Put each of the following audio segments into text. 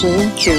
十九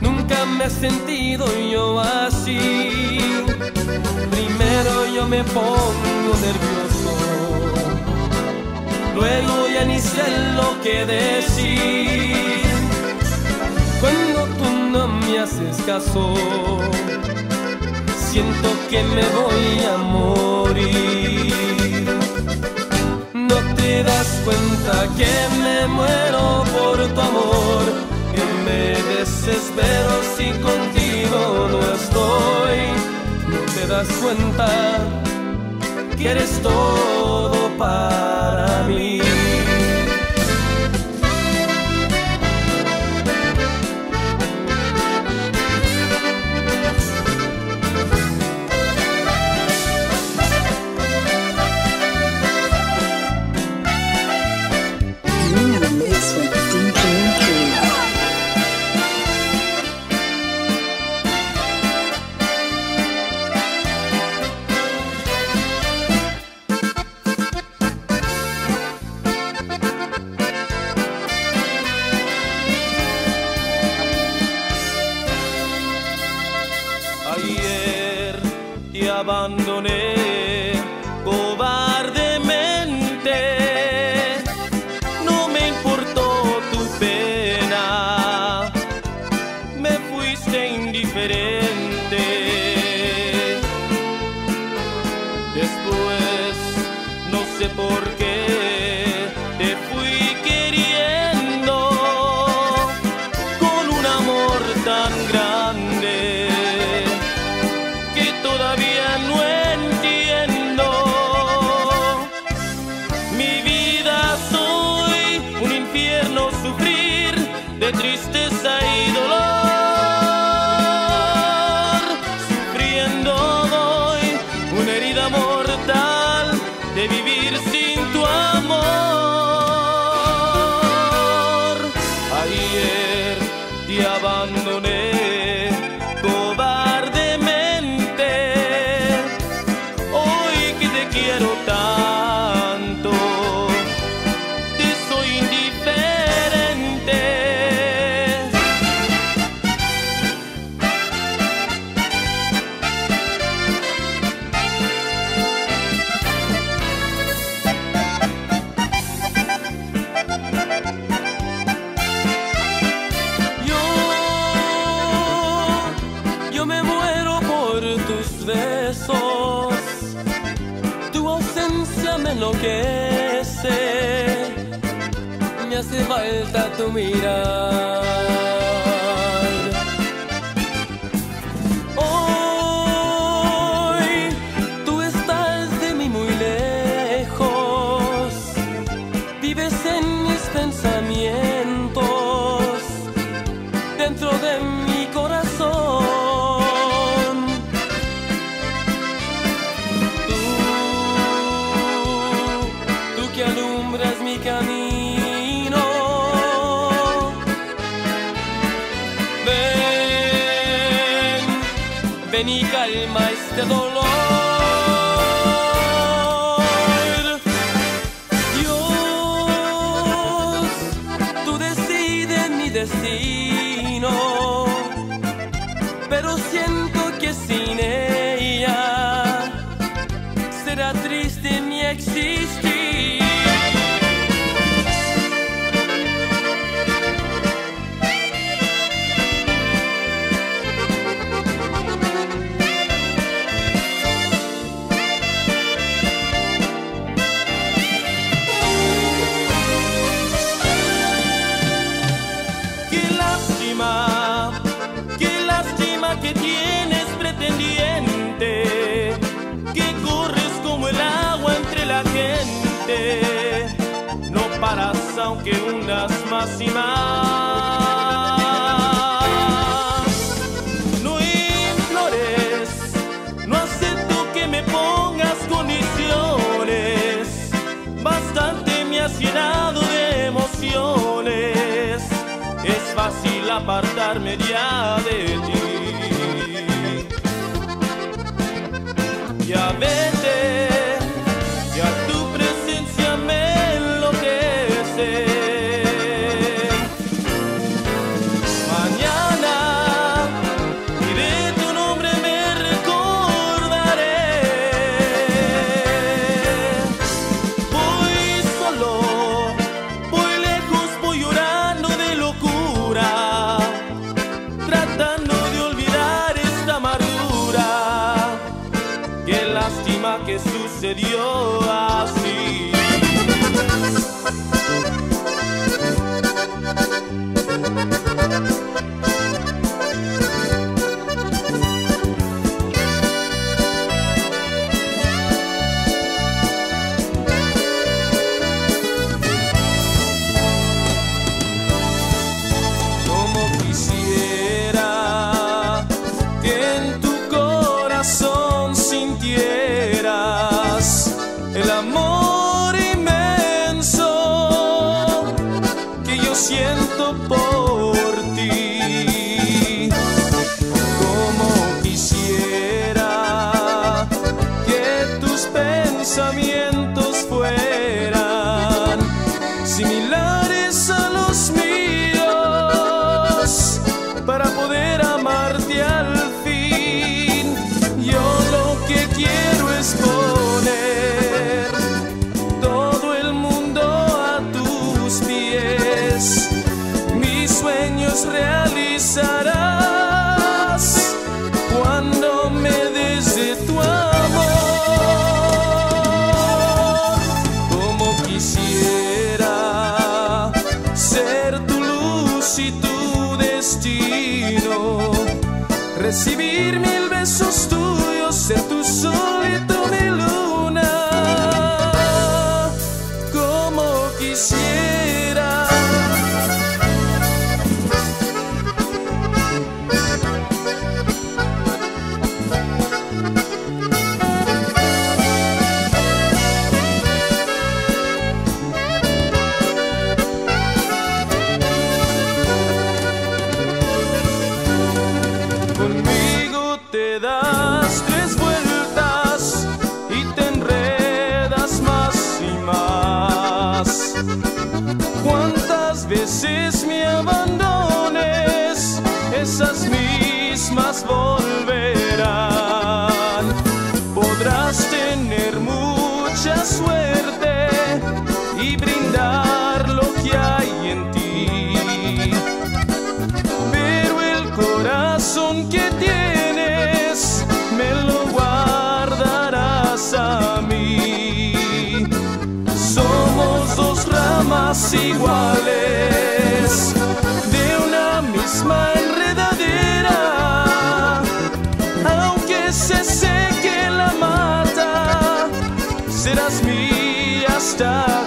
Nunca me he sentido yo así. Primero yo me pongo nervioso, luego ya ni sé lo que decir. Cuando tú no me haces caso, siento que me voy a morir. te das cuenta que me muero por tu amor, que me desespero si contigo no estoy. No te das cuenta que eres todo para mí. abandone, cobarde. mais de dolor. Más. sim stars.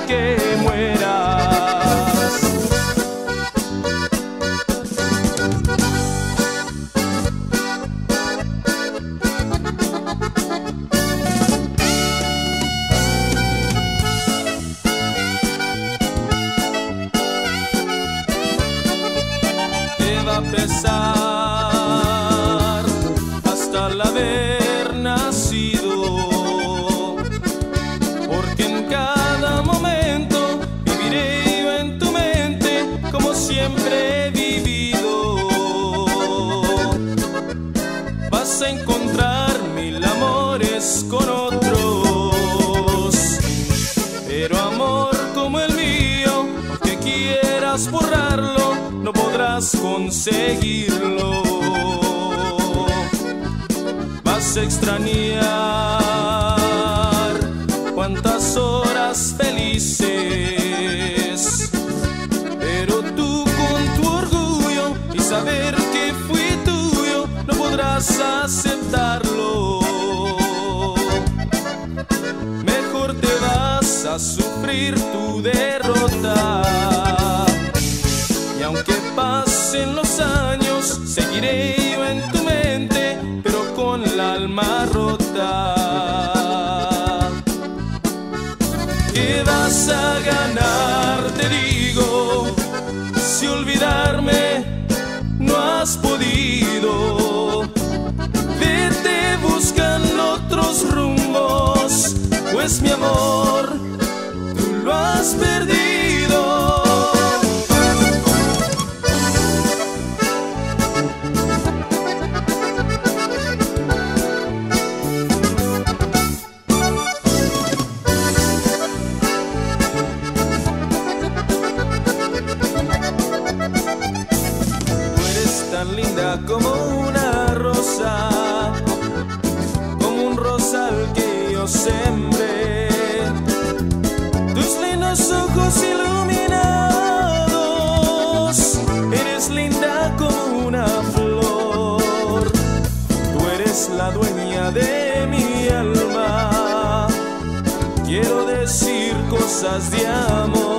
extranía. olvido. Vete, buscan otros rumbos, pues mi amor, tú lo has perdido. linda como una rosa, como un rosal que yo sembré. Tus lindos ojos iluminados, eres linda como una flor. Tú eres la dueña de mi alma, quiero decir cosas de amor.